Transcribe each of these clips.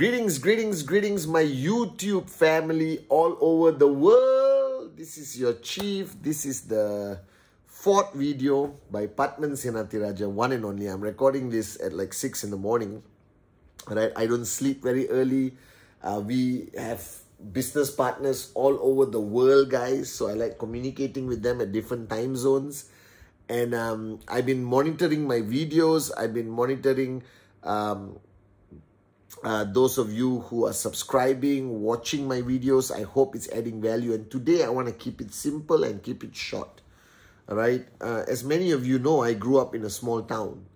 Greetings, greetings, greetings, my YouTube family all over the world. This is your chief. This is the fourth video by Pathman Senathirajah, one and only. I'm recording this at like 6 in the morning. Right? I don't sleep very early. Uh, we have business partners all over the world, guys. So I like communicating with them at different time zones. And um, I've been monitoring my videos. I've been monitoring um, uh, those of you who are subscribing, watching my videos. I hope it's adding value. And today I want to keep it simple and keep it short. All right. Uh, as many of you know, I grew up in a small town,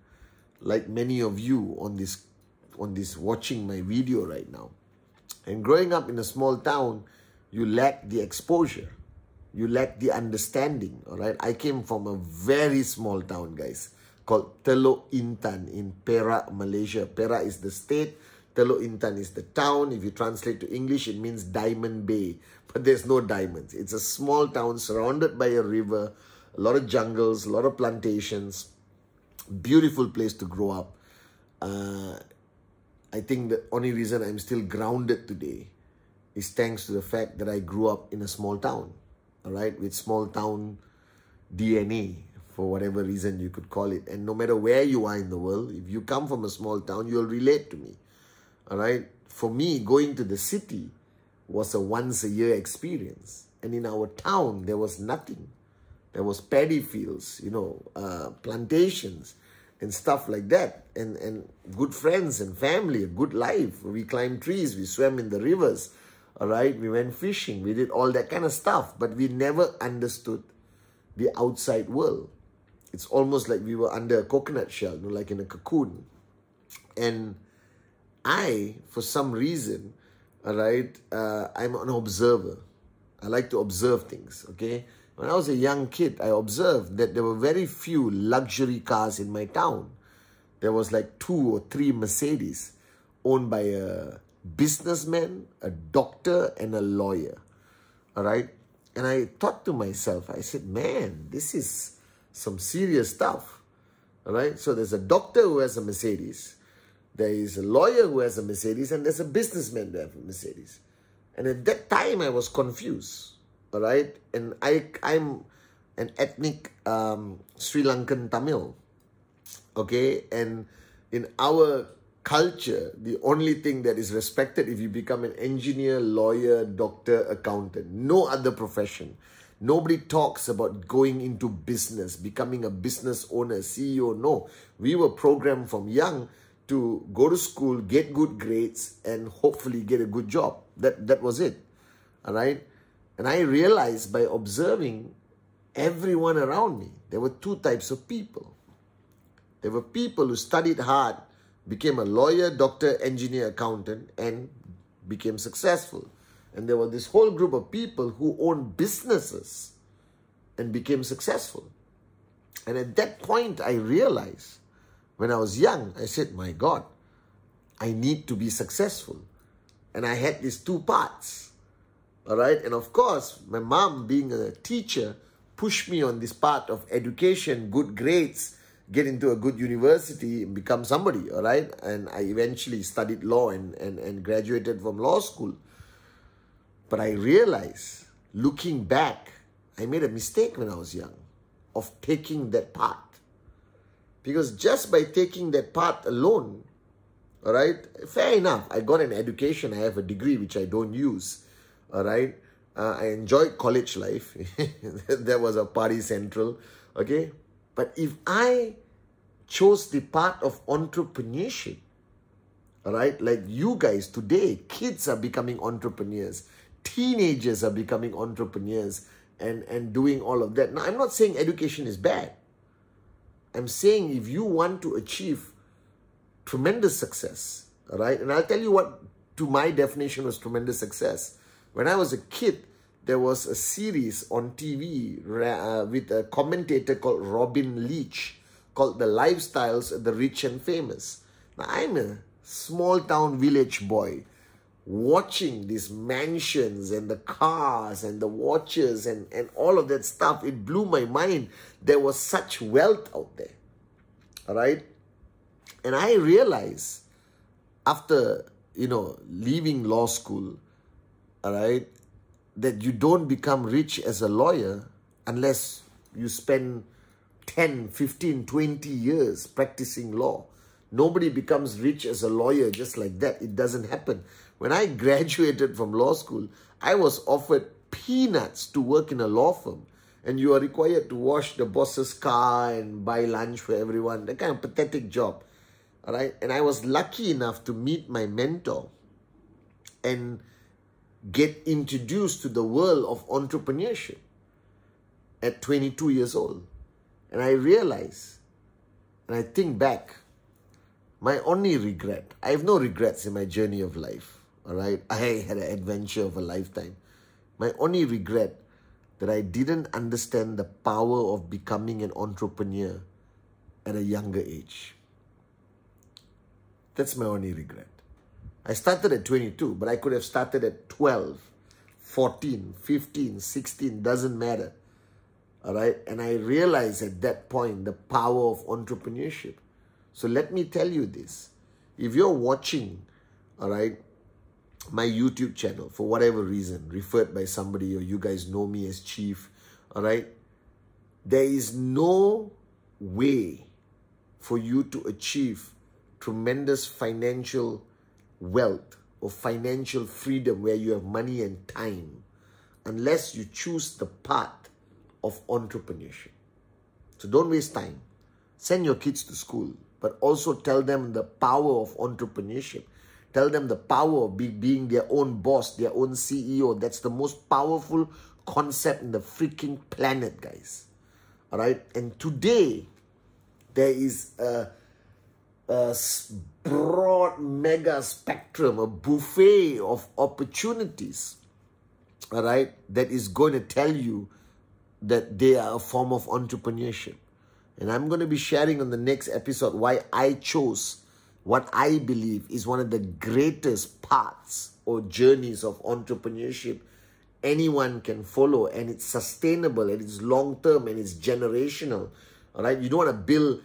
like many of you on this on this watching my video right now. And growing up in a small town, you lack the exposure. You lack the understanding. All right. I came from a very small town, guys, called Teluk Intan in Perak, Malaysia. Perak is the state. Teluk Intan is the town. If you translate to English, it means Diamond Bay. But there's no diamonds. It's a small town surrounded by a river, a lot of jungles, a lot of plantations. Beautiful place to grow up. Uh, I think the only reason I'm still grounded today is thanks to the fact that I grew up in a small town, all right, with small town DNA, for whatever reason you could call it. And no matter where you are in the world, if you come from a small town, you'll relate to me, all right. For me, going to the city was a once a year experience. And in our town, there was nothing. There was paddy fields, you know, uh, plantations and stuff like that. And, and good friends and family, a good life. We climbed trees, we swam in the rivers, all right? We went fishing, we did all that kind of stuff. But we never understood the outside world. It's almost like we were under a coconut shell, you know, like in a cocoon. And I, for some reason, all right, uh, I'm an observer. I like to observe things, okay? When I was a young kid, I observed that there were very few luxury cars in my town. There was like two or three Mercedes owned by a businessman, a doctor, and a lawyer. All right. And I thought to myself, I said, man, this is some serious stuff. All right. So there's a doctor who has a Mercedes, there is a lawyer who has a Mercedes, and there's a businessman who has a Mercedes. And at that time, I was confused all right? And i i'm an ethnic um, sri lankan tamil okay? And in our culture the only thing that is respected if you become an engineer lawyer doctor accountant no other profession nobody talks about going into business becoming a business owner ceo no. We were programmed from young to go to school get good grades and hopefully get a good job that that was it all right and I realized by observing everyone around me, there were two types of people. There were people who studied hard, became a lawyer, doctor, engineer, accountant, and became successful. And there was this whole group of people who owned businesses and became successful. And at that point, I realized when I was young, I said, My God, I need to be successful. And I had these two parts. All right. And of course, my mom, being a teacher, pushed me on this part of education, good grades, get into a good university, and become somebody. All right. And I eventually studied law and, and, and graduated from law school. But I realized, looking back, I made a mistake when I was young of taking that part. Because just by taking that part alone, all right, fair enough. I got an education, I have a degree which I don't use all right uh, i enjoyed college life. There was a party central okay? But if i chose the path of entrepreneurship all right like you guys today kids are becoming entrepreneurs teenagers are becoming entrepreneurs and and doing all of that. Now i'm not saying education is bad i'm saying if you want to achieve tremendous success all right? And i'll tell you what to my definition was tremendous success. When I was a kid, there was a series on TV uh, with a commentator called Robin Leach called The Lifestyles of the Rich and Famous. Now, I'm a small town village boy watching these mansions and the cars and the watches and, and all of that stuff. It blew my mind. There was such wealth out there. All right. And I realized after you know, leaving law school, all right, that you don't become rich as a lawyer unless you spend 10, 15, 20 years practicing law. Nobody becomes rich as a lawyer just like that. It doesn't happen. When I graduated from law school, I was offered peanuts to work in a law firm. And you are required to wash the boss's car and buy lunch for everyone. That kind of pathetic job. All right. And I was lucky enough to meet my mentor and get introduced to the world of entrepreneurship at 22 years old. And I realize, and I think back, my only regret, I have no regrets in my journey of life. All right. I had an adventure of a lifetime. My only regret that I didn't understand the power of becoming an entrepreneur at a younger age. That's my only regret. I started at 22, but I could have started at 12, 14, 15, 16, doesn't matter. All right. And I realized at that point the power of entrepreneurship. So let me tell you this. If you're watching, all right, my YouTube channel for whatever reason, referred by somebody or you guys know me as Chief, all right, there is no way for you to achieve tremendous financial wealth or financial freedom where you have money and time unless you choose the path of entrepreneurship. So don't waste time. Send your kids to school, but also tell them the power of entrepreneurship Tell them the power of be, being their own boss, their own CEO. That's the most powerful concept in the freaking planet, guys. All right. And today, there is a, a broad mega spectrum, a buffet of opportunities, all right, that is going to tell you that they are a form of entrepreneurship. And I'm going to be sharing on the next episode why I chose what I believe is one of the greatest paths or journeys of entrepreneurship anyone can follow and it's sustainable and it's long term and it's generational. All right you don't want to build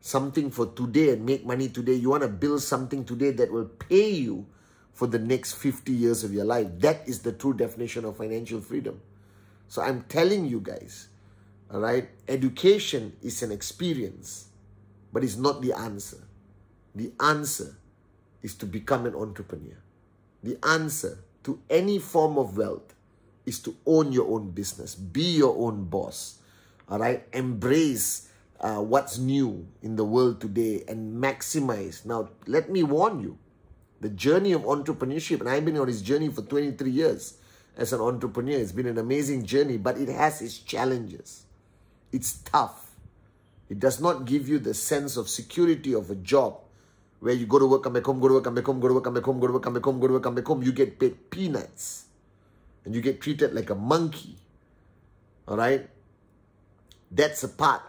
something for today and make money today. You want to build something today that will pay you for the next 50 years of your life. That is the true definition of financial freedom. So i'm telling you guys all right education is an experience but it's not the answer the answer is to become an entrepreneur. The answer to any form of wealth is to own your own business, be your own boss. All right, embrace uh, what's new in the world today and maximize. Now, let me warn you the journey of entrepreneurship, and I've been on this journey for 23 years as an entrepreneur. It's been an amazing journey, but it has its challenges. It's tough. It does not give you the sense of security of a job where you go to work, come back home, go to work, come back home, go to work, come back home, go to work, come back home, go to work, come back home, you get paid peanuts. And you get treated like a monkey. All right? That's a path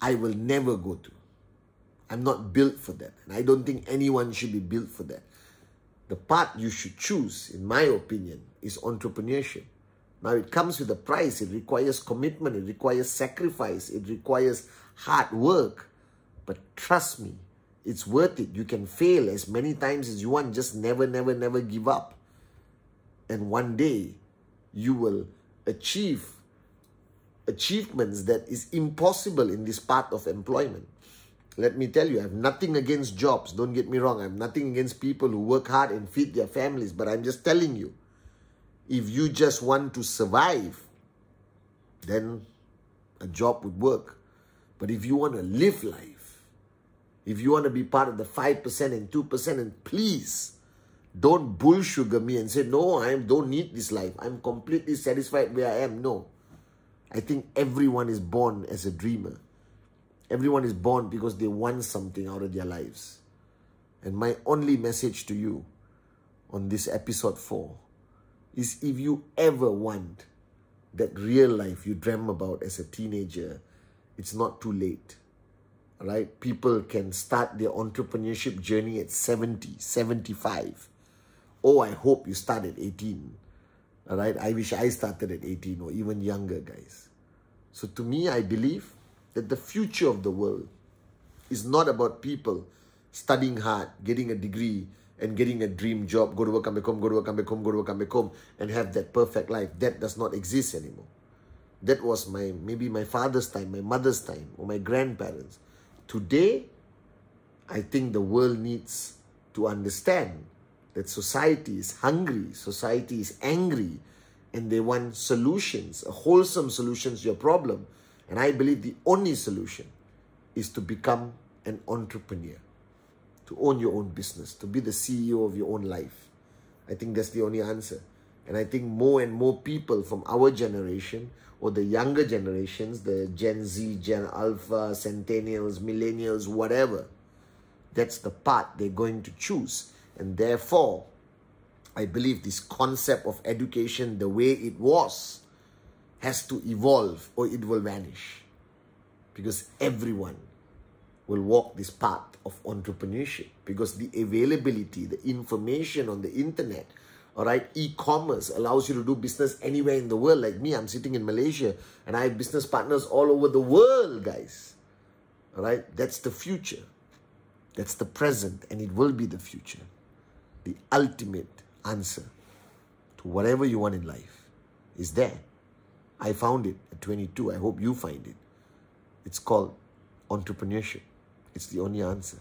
I will never go to. I'm not built for that. And I don't think anyone should be built for that. The path you should choose, in my opinion, is entrepreneurship. Now, it comes with a price. It requires commitment. It requires sacrifice. It requires hard work. But trust me, it's worth it. You can fail as many times as you want. Just never, never, never give up. And one day, you will achieve achievements that is impossible in this part of employment. Let me tell you, I have nothing against jobs. Don't get me wrong. I have nothing against people who work hard and feed their families. But I'm just telling you, if you just want to survive, then a job would work. But if you want to live life, if you want to be part of the 5% and 2%, and please don't bull sugar me and say, no, I don't need this life. I'm completely satisfied where I am. No. I think everyone is born as a dreamer. Everyone is born because they want something out of their lives. And my only message to you on this episode 4 is if you ever want that real life you dream about as a teenager, it's not too late right? People can start their entrepreneurship journey at 70, 75. Oh, I hope you start at 18. All right? I wish I started at 18 or even younger, guys. So to me, I believe that the future of the world is not about people studying hard, getting a degree, and getting a dream job, go to work, come back home, go to work, come back home, go to work, come back home, and have that perfect life. That does not exist anymore. That was my maybe my father's time, my mother's time, or my grandparents. Today, I think the world needs to understand that society is hungry, society is angry, and they want solutions, wholesome solutions to your problem. And I believe the only solution is to become an entrepreneur to own your own business, to be the CEO of your own life. I think that's the only answer. And I think more and more people from our generation or the younger generations, the Gen Z, Gen Alpha, Centennials, Millennials, whatever, that's the path they're going to choose. And therefore, I believe this concept of education, the way it was, has to evolve or it will vanish. Because everyone will walk this path of entrepreneurship because the availability, the information on the internet, all right, e-commerce allows you to do business anywhere in the world. Like me, I'm sitting in Malaysia and I have business partners all over the world, guys. All right, that's the future. That's the present and it will be the future. The ultimate answer to whatever you want in life is there. I found it at 22. I hope you find it. It's called entrepreneurship. It's the only answer.